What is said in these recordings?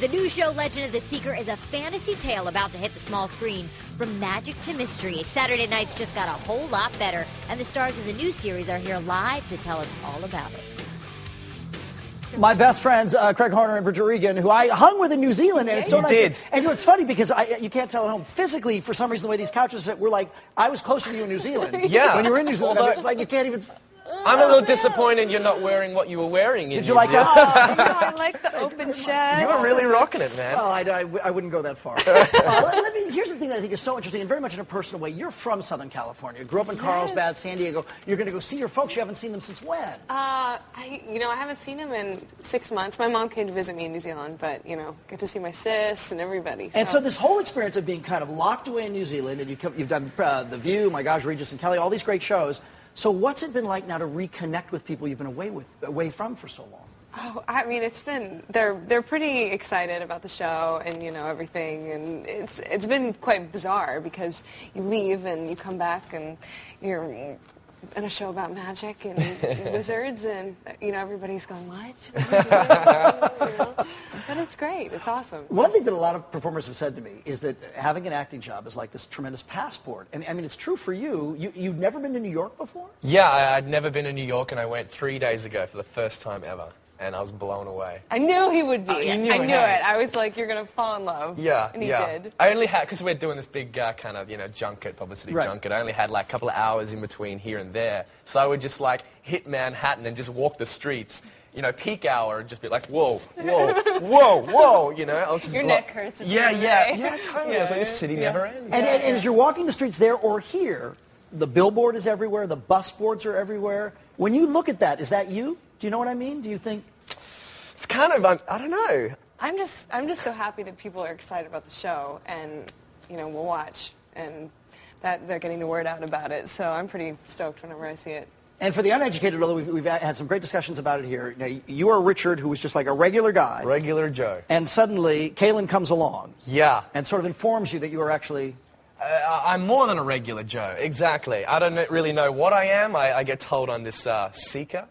here. The new show Legend of the Seeker is a fantasy tale about to hit the small screen. From magic to mystery, Saturday night's just got a whole lot better, and the stars of the new series are here live to tell us all about it. My best friends, uh, Craig Horner and Bridget Regan, who I hung with in New Zealand, and it's so You nice. did. And you know, it's funny because I, you can't tell at home physically for some reason the way these couches sit. We're like, I was closer to you in New Zealand. Yeah. When you were in New Zealand, I mean, Although- it's like you can't even. I'm a little disappointed you're not wearing what you were wearing. In Did you New like Zealand. that? Oh, no, I like the open chest. You were really rocking it, man. Well, I, I, I wouldn't go that far. uh, let, let me, here's the thing that I think is so interesting, and very much in a personal way. You're from Southern California. You Grew up in Carlsbad, San Diego. You're going to go see your folks. You haven't seen them since when? Uh, I, you know, I haven't seen him in six months. My mom came to visit me in New Zealand, but you know, get to see my sis and everybody. And so this whole experience of being kind of locked away in New Zealand, and you come, you've done uh, The View, My Gosh, Regis and Kelly, all these great shows. So what's it been like now to reconnect with people you've been away with, away from for so long? Oh, I mean, it's been they're they're pretty excited about the show and you know everything, and it's it's been quite bizarre because you leave and you come back and you're in a show about magic and wizards, and you know everybody's going what? What are you doing?" You know? But it's great. It's awesome. One thing that a lot of performers have said to me is that having an acting job is like this tremendous passport. And I mean, it's true for you. you you've never been to New York before? Yeah, I, I'd never been to New York, and I went three days ago for the first time ever, and I was blown away. I knew he would be. Oh, you knew I it, knew hey? it. I was like, you're gonna fall in love. Yeah, And he yeah. did. I only had because we're doing this big uh, kind of you know junket publicity Right. junket. I only had like a couple of hours in between here and there, so I would just like hit Manhattan and just walk the streets. You know, peak hour and just be like, whoa, whoa, whoa, whoa. You know, I was just Your blo- neck hurts at Yeah, end of the yeah, day. yeah, totally. I was like, this Yeah, city yeah. never ends. And, and, and as you're walking the streets there or here, the billboard is everywhere, the bus boards are everywhere. When you look at that, is that you? Do you know what I mean? Do you think, It's kind of um, I don't know. I'm just I'm just so happy that people are excited about the show and you know will watch and that they're getting the word out about it. So I'm pretty stoked whenever I see it. and for the uneducated, although we've, we've had some great discussions about it here, you, you are Richard, who was just like a regular guy, Regular Joe. and suddenly Kahlan comes along Yeah. and sort of informs you that you are actually Uh, I'm more than a regular Joe. Exactly. I don't really know what I am. I, I get told I'm this uh, seeker,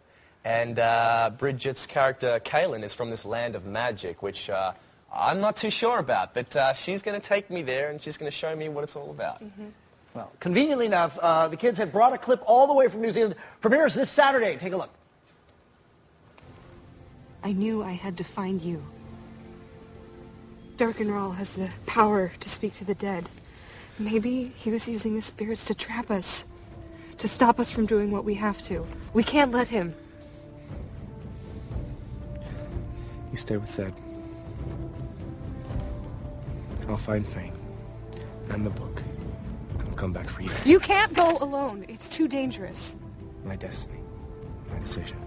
and uh, Bridget's character Kahlan is from this land of magic, which uh, I'm not too sure about. But uh, she's going to take me there, and she's going to show me what it's all about. Well, conveniently enough, uh, the kids have brought a clip all the way from New Zealand. Premieres this Saturday. Take a look. I knew I had to find you. Darken Rahl has the power to speak to the dead. Maybe he was using the spirits to trap us, to stop us from doing what we have to. We can't let him. You stay with Zedd. I'll find Fane and the book, and I'll come back for you. You can't go alone. It's too dangerous. My destiny, my decision.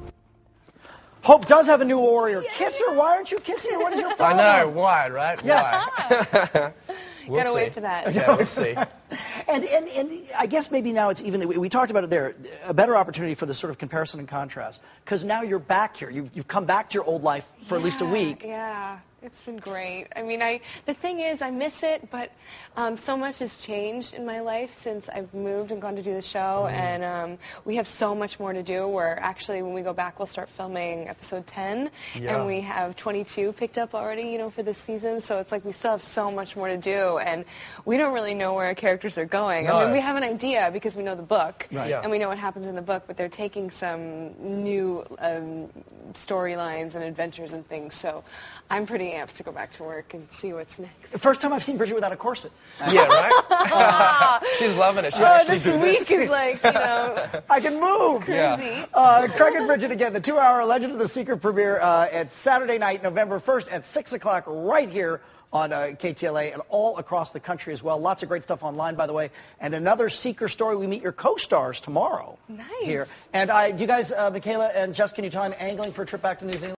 Hope does have a new warrior. Kiss her. Why aren't you kissing her? What is your problem? I know. Why, right? Yeah. Why? we'll Gotta see. wait for that. Yeah, we'll see. And, and, and I guess maybe now it's even, we, talked about it there, a better opportunity for this sort of comparison and contrast. Because now you're back here. You've, you've come back to your old life for at least a week. Yeah, it's been great. I mean, I the thing is, I miss it, but um, so much has changed in my life since I've moved and gone to do the show, Mm-hmm. and um, we have so much more to do. We're actually, when we go back, we'll start filming episode 10, Yeah. and we have 22 picked up already, you know, for this season. So it's like we still have so much more to do, and we don't really know where our characters are going. I mean, we have an idea because we know the book, Right. Yeah. and we know what happens in the book, but they're taking some new um, storylines and adventures and things. So I'm pretty amped to go back to work and see what's next. The first time I've seen Bridget without a corset. Yeah, right? she's loving it. She Oh, actually this do week this. is like, you know, I can move. Yeah. crazy. Uh, Craig and Bridget again, the two-hour Legend of the Seeker premiere uh, at Saturday night, November 1st at 6 o'clock right here on uh, KTLA and all across the country as well. Lots of great stuff online, by the way. And another Seeker story. We meet your co-stars tomorrow Nice. here. And I, do you guys, uh, Michaela and Jess, can you tell I'm angling for a trip back to New Zealand?